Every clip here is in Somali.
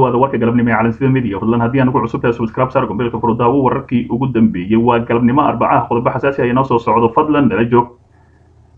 dhawaada warka galabnimo ee calansida media. Fadlan haddii aan ugu cusub tahay subscribe saar gombeelka furdaawo wararkii ugu dambeeyey waa galabnimo arbacaha qodobo xasaasi ah inoo soo socdo. Fadlan nala joog.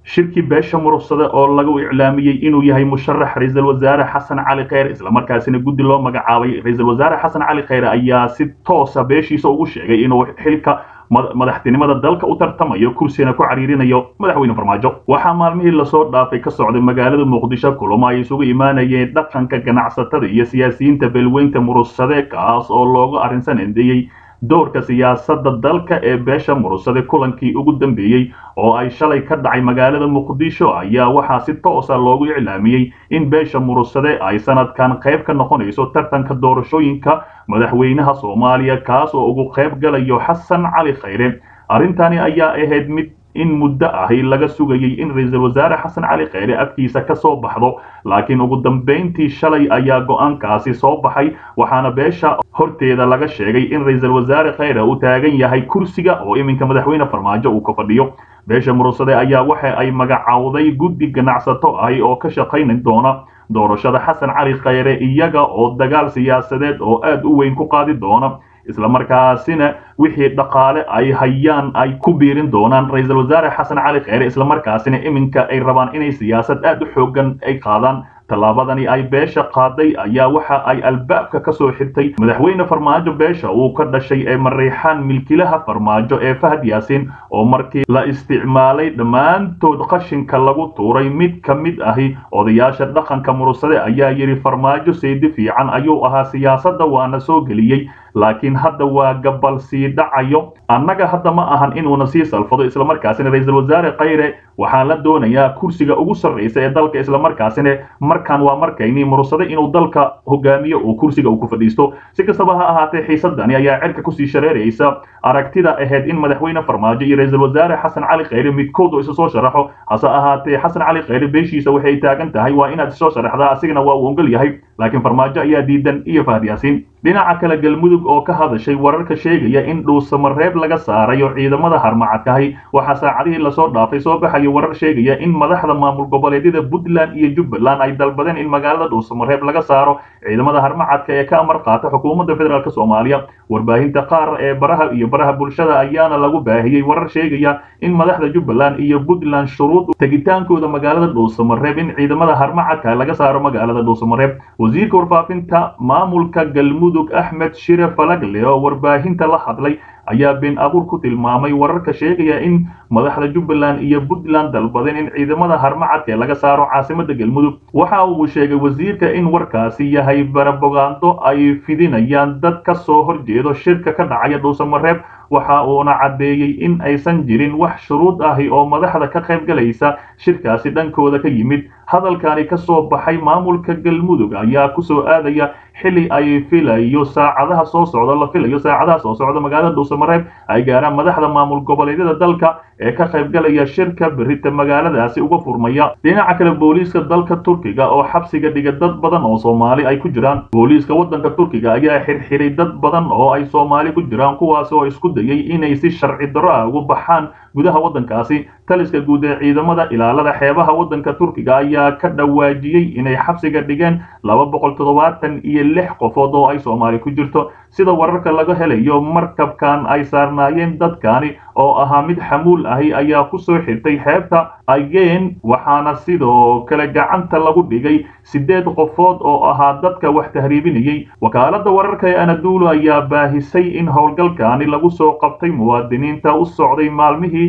Shirkii beesha murugsada oo lagu iclaamiyey inuu yahay musharax ra'iisul wasaare xasan cali kheyre. Islamarkaasina guddi loo magacaabay ra'iisul wasaare xasan cali kheyre ayaa si toosa beeshiisa ugu sheegay inuu xilka madaxtinimada dalka u tartamayo kursina ku cariirinayo madaxweyne farmaajo. Waxaa maalmihii la soo dhaafay ka socday magaalada muqdisho kulamo ay isugu imaanayeen dhaqanka ganacsatada iyo siyaasiyiinta beelweynta murugsade kaas oo loogu arrinsan endeeyey doorka siyaasadda dalka ee beesha murugsade kulankii ugu dambeeyey oo ay shalay ka dhacay magaalada muqdisho ayaa waxaa si toosa loogu iclaamiyey in beesha murugsade ay sanadkan qayb ka noqonayso tartanka doorashooyinka madaxweynaha soomaaliya kaas oo ugu qayb galayo xasan cali kheyre. Arrintani ayaa ahayd mid in muddo ahi laga sugayey in ra'iisul wasaare xasan cali kheyre afkiisa ka soo baxdo laakiin ugu dambayntii shalay ayaa go'aankaasi soo baxay waxaana beesha horteeda laga sheegay in ra'iisul wasaare kheyre uu taagan yahay kursiga oo iminka madaxweyne farmaajo uu ka fadhiyo. Beesha murugsade ayaa waxa ay magacowday guddi ganacsato ahi oo ka shaqaynan doona. Doorashada xasan cali kheyre iyaga oo dagaal siyaasadeed oo aad u weyn ku qaadi doona islamarkaasina wixii dhaqaale ay hayaan ay ku biirin doonaan ra'iisul wasaare xasan cali kheyre islamarkaasina iminka ay rabaan inay siyaasad aad u xoogan ay qaadaan. Tallaabadani ay beesha qaaday ayaa waxa ay albaabka ka soo xirtay madaxweyne farmaajo beesha uu ka dhashay ee mareexaan milkilaha farmaajo ee fahad yaasiin oo markii la isticmaalay dhammaantood qashinka lagu tuuray mid ka mid ahi odayaasha dhaqanka murugsade ayaa yidhi farmaajo saydi fiican ayuu ahaa siyaasadda waana soo geliyey laakiin hadda waa gabal sii dhacayo. Annaga hadda ma ahan inuuna sii salfado islamarkaasina ra'iisul wasaare kheyre waxaa la doonayaa kursiga ugu sarraysa ee dalka islamarkaasina markaan waa markaynii murugsade inuu dalka hogaamiyo oo kursiga uu ku fadhiisto. Si kastaba ha ahaatee xiisadani ayaa cirka ku sii shareeraysa. Aragtida ahayd in madaxweyne farmaajo iyo ra'iisul wasaare xasan cali kheyre midkood oo isu soo sharaxo. Hase ahaatee xasan cali kheyre beeshiisa waxay taagan tahay. Waa inaad isoo sharaxdaa asigana waa uu ongol yahay. Laakiin farmaajo ayaa diidan iyo fahad yaasiin dhinaca kale galmudug oo ka hadashay wararka sheegaya in dhuusamareeb laga saarayo ciidamada harmacadkahi waxaa saacadihii la soo dhaafay soo baxaya warar sheegaya in madaxda maamul goboleedyada puntland iyo jubbaland ay dalbadeen in magaalada dhuusamareeb laga saaro ciidamada harmacadka ee ka amar qaata xukuumadda federaalk soomaaliya. Warbaahinta qaar ee baraha iyo baraha bulshada ayaana lagu baahiyey warar sheegaya in madaxda jubbaland iyo puntland shuruud tegitaankooda magaalada dhuusamareeb in ciidamada harmacadka laga saaro magaalada dhuusamareeb wasiirka warfaafinta maamulka galmudug axmed shire falagle oo warbaahinta la hadlay ayaa been abuur ku tilmaamay wararka sheegaya in madaxda jubbaland iyo puntland dalbadeen in ciidamada harmacadka laga saaro caasimada galmudug. Waxa uu sheegay wasiirka in warkaasi yahay barabogaando ay fidinayaan dad ka soo horjeedo shirka ka dhacaya dhuusamareeb waxa uuna caddeeyey in aysan jirin wax shuruud ahi oo madaxda ka qayb galaysa shirkaasi dhankooda ka yimid. Hadalkani ka soo baxay maamulka galmudug ayaa ku soo aadaya xili ay filayo saacadaha soo socda la filayo saacadaha soo socda magaalada dhuusamareeb ay gaaraan madaxda maamul goboleedyada dalka ee ka qaybgalaya shirka berita magaaladaasi uga furmaya. Dhinaca kale booliiska dalka turkiga oo xabsiga dhiga dad badan oo soomaali ay ku jiraan. Booliiska waddanka turkiga ayaa xirxiray dad badan oo ay soomaali ku jiraan kuwaasi oo isku dayay inay si sharci darro ah ugu baxaan gudaha waddankaasi taliska guud ee ciidamada ilaalada xeebaha waddanka turkiga ayaa ka dhawaajiyey inay xabsiga dhigeen laba boqol toddobaatan iyo lix qofood oo ay soomaali ku jirto. Sida wararka laga helayo markabkan ay saarnaayeen dadkani oo ahaa mid xamuul ahi ayaa ku soo xirtay xeebta. Ageen waxaana sidoo kale gacanta lagu dhigay siddeed qofood oo ahaa dadka wax tahriibinayey wakaaladda wararka ee anadulu ayaa baahisay in howlgalkani lagu soo qabtay muwaadiniinta u socday maalmihii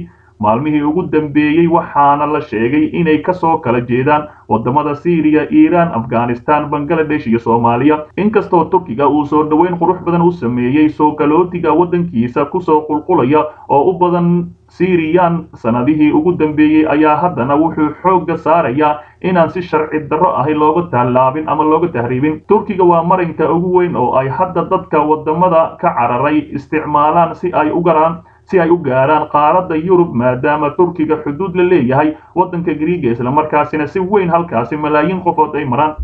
maalmihii ugu dambeeyey waxaana la sheegay inay ka soo kala jeedaan waddamada syriya iiraan afghanistan bangaladesh iyo soomaaliya. Inkastoo turkiga uu soo dhoweyn qurux badan u sameeyey soo galootiga waddankiisa ku soo qulqulaya oo u badan syriyan sanadihii ugu dambeeyey ayaa haddana wuxuu xoogga saarayaa inaan si sharci darro ahi looga tallaabin ama looga tahriibin. Turkiga waa marinka ugu weyn oo ay hadda dadka waddamada ka cararay isticmaalaan si ay u garaan si ay u gaaraan qaaradda yurub maadaama turkiga xuduud la leeyahay waddanka griiga islamarkaasina si weyn halkaasi malaayiin qofood ay maraan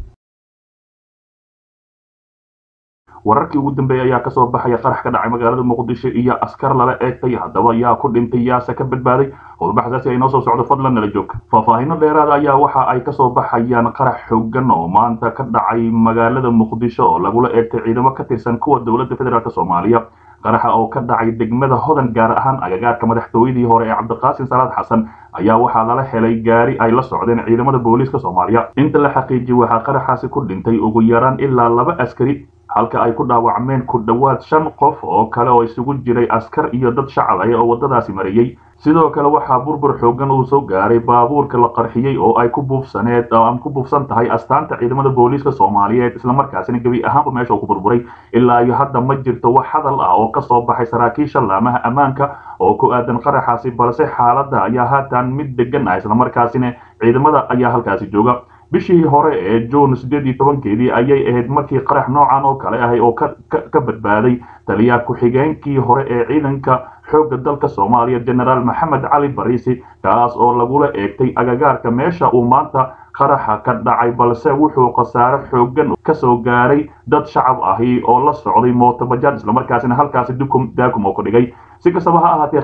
wararkii ugu dambeeyay ayaa ka soo baxaya qarax ka dhacay magaalada muqdisho iyo askar lala eegtay. Haddaba yaa ku dhintay yaase ka badbaaday. Qodobo xasaasi ay noo soo socdo fadlan nala joog. Faahfaahino dheeraada ayaa waxa ay ka soo baxayaan qarax xoogan oo maanta ka dhacay magaalada muqdisho oo lagula eegtay ciidamo ka tirsan kuwa dowladda federaalk soomaaliya. Qaraxa oo ka dhacay degmada hodan gaar ahaan agagaarka madaxtooyadii hore ee cabdiqaasim salaad xasan ayaa waxaa lala helay gaari ay la socdeen ciidamada booliiska soomaaliya. Inta la xaqiijiyey waxaa qaraxaasi ku dhintay ugu yaraan ilaa laba askari halka ay ku dhaawacmeen ku dhowaad shan qof oo kale oo isugu jiray askar iyo dad shacab ah oo waddadaasi marayey sidoo kale waxaa burbur xoogan uu soo gaaray baabuurka la qarxiyey oo ay ku buufsaneed oo aan ku buufsan tahay astaanta ciidamada booliiska soomaaliyeed islamarkaasina gebi ahaanba meesha uu ku burburay. Ilaa iyo hadda ma jirto wax hadal ah oo ka soo baxay saraakiisha laamaha ammaanka oo ku aadan qaraxaasi balse xaaladda ayaa haatan mid degan ah islamarkaasina ciidamada ayaa halkaasi jooga bishii hore ee juun siddeed iyo tobankeedii ayay ahayd markii qarax noocan oo kale ahay oo ka badbaaday taliya ku-xigeenkii hore ee ciidanka xoogga dalka soomaaliya genaraal maxamed cali bariisi kaas oo lagula eegtay agagaarka meesha uu maanta qaraxa ka dhacay balse wuxuu khasaare xoogan ka soo gaaray dad shacab ahi oo la socday mootobajaad islamarkaasina halkaasi dukum daakum oo ku dhigay. Si kastaba ha ahaatee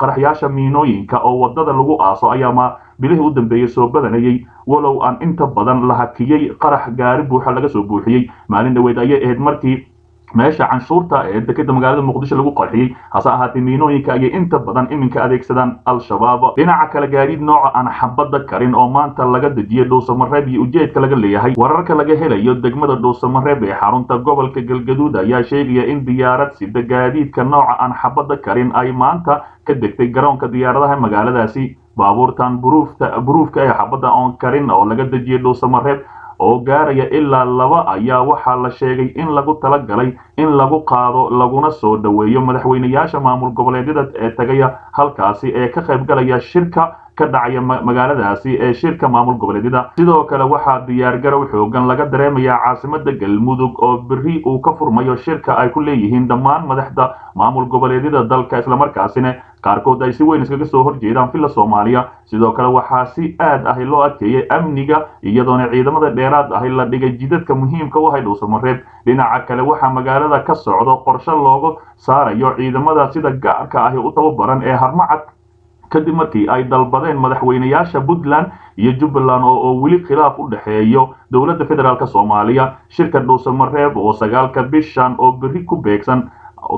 qaraxyaasha miinooyinka oo waddada lagu aaso ayaa ma bilihii u dambeeyey soo badanayey walow aan inta badan la hakiyey qarax gaari buuxa laga soo buuxiyey maalin dhaweyd ayay ahayd markii meesha canshuurta ee dekeda magaalada muqdisho lagu qarxiyey hase ahaatee miinooyinka ayay inta badan iminka adeegsadaan al-shabaab. Dhinaca kale gaadiid nooca aan xabadda karin oo maanta laga dejiyey dhuusamareeb iyo ujeedka laga leeyahay wararka laga helayo degmada dhuusamareeb ee xarunta gobolka galgaduud ayaa sheegaya in diyaarad sida gaadiidka nooca aan xabadda karin ay maanta ka degtay garoonka diyaaradaha magaaladaasi. Baabuurtan buruufka ee xabadda oon karin oo laga dejiyey dhuusamareeb oo gaaraya ilaa laba ayaa waxaa la sheegay in lagu tala galay in lagu qaado laguna soo dhoweeyo madaxweynayaasha maamul goboleedyada ee tagaya halkaasi ee ka qaybgalaya shirka ka dhacaya magaaladaasi ee shirka maamul goboleedyada. Sidoo kale waxaa diyaargarow xoogan laga dareemayaa caasimada galmudug oo beri uu ka furmayo shirka ay ku leeyihiin dhammaan madaxda maamul goboleedyada dalka islamarkaasina qaarkood ay si weyn iskaga soo horjeedaan villa soomaaliya. Sidoo kale waxaa si aad ahi loo adkeeyey amniga iyadoona ciidamada dheeraad ahi la dhigay jidadka muhiimka u ahay dhuusamareeb dhinaca kale waxaa magaalada ka socdo qorshe loogu saarayo ciidamada sida gaarka ahi u tababaran ee harmacad kadib markii ay dalbadeen madaxweynayaasha puntland iyo jubbaland oo weli khilaaf u dhexeeyo dowladda federaalk soomaaliya shirka dhuusamareeb oo sagaalka bishan oo beri ku beegsan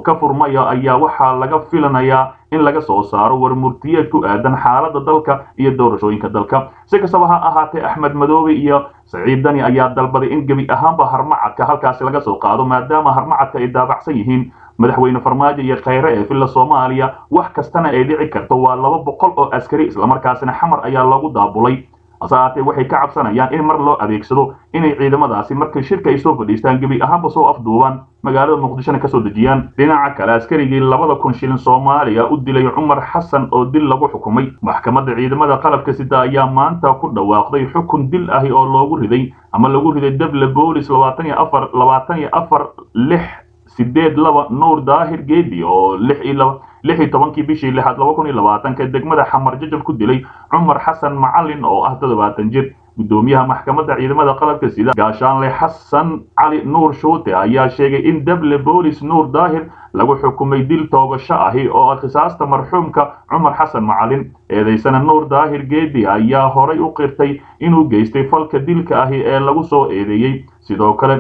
ka furmaya ayaa waxaa laga filanayaa in laga soo saaro warmurtiyeed ku aadan xaaladda dalka iyo doorashooyinka dalka. Si kastaba ha ahaatee axmed madoobe iyo saciid dani ayaa dalbaday in gebi ahaanba harmacadka halkaasi laga soo qaado maadaama harmacadka ay daabacsan yihiin. Madaxweyne farmaajo iyo khayre ee villa soomaaliya wax kastana ay dhici karto waa laba boqol oo askari islamarkaasina xamar ayaa loogu daabulay hase ahaatee waxay ka cabsanayaan in mar loo adeegsado inay ciidamadaasi markay shirka ay soo fadhiistaan gebi ahaanba soo afduubaan magaalada muqdishona ka soo dejiyaan. Dhinaca kale askarigii labada kun shilin soomaaliya u dilay cumar xasan oo dil lagu xukumay. Maxkamadda ciidamada qalabka sida ayaa maanta ku dhawaaqday xukun dil ahi oo loogu riday ama lagu riday dable boolis labaatan iyo afar labaatan iyo afar lix sideed laba nuur daahir geedi oo lix iyo laba lix iyo bishii lixaad laba kun iyo labaatanka degmada xamar jajab ku dilay cumar xasan macalin oo ah toddobaatan jir gudoomiyaha maxkamadda ciidamada qalabka sida gaashaanle xasan cali nuur shuute ayaa sheegay in dable boolis nuur daahir lagu xukumay dil toogasho ahi oo khisaasta marxuumka cumar xasan macalin. Eedaysana nuur daahir geedi ayaa horay u qirtay inuu geystay falka dilka ahi ee lagu soo eedeeyey. Sidoo kale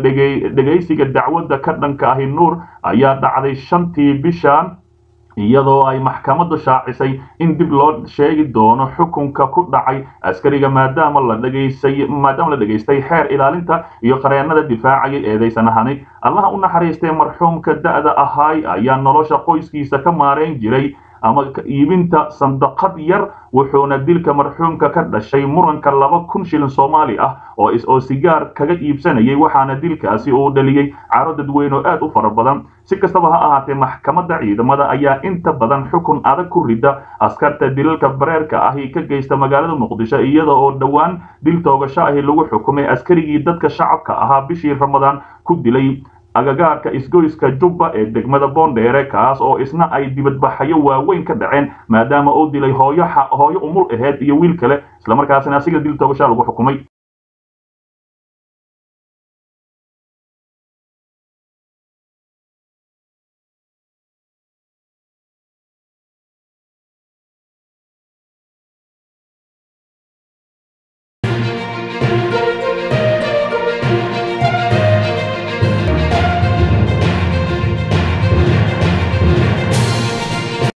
dhegaysiga dacwadda ka dhanka ahi nuur ayaa dhacday shantii bishan iyadoo ay maxkamaddu shaacisay in dib loo sheegi doono xukunka ku dhacay askariga maadaama la dhegaysay maadaama la dhegaystay xeer ilaalinta iyo qareennada difaacayay eedaysanahani allaha u naxariistay marxuumka da'da ahaay ayaa nolosha qoyskiisa ka maarayn jiray ama iibinta sandaqad yar wuxuuna dilka marxuumka ka dhashay muranka laba kun shilin soomaali ah oo sigaar kaga iibsanayay waxaana dilkaasi uu dhaliyey caro dadweyne aad u fara badan. Si kastaba ha ahaatee maxkamadda ciidamada ayaa inta badan xukun adag ku rida askarta dilalka bareerka ahi ka geysta magaalada muqdisho iyada oo dhowaan dil toogasho ahi lagu xukumay askarigii dadka shacabka ahaa bishii ramadaan ku dilay agagaarka isgoyska jubba ee degmada boondheere kaas oo isna ay dibadbaxayo waaweyn ka dhaceen maadaama uu dilay hooyo umul aheyd iyo wiil kale islamarkaasina asiga dil toogashaa lagu xukumay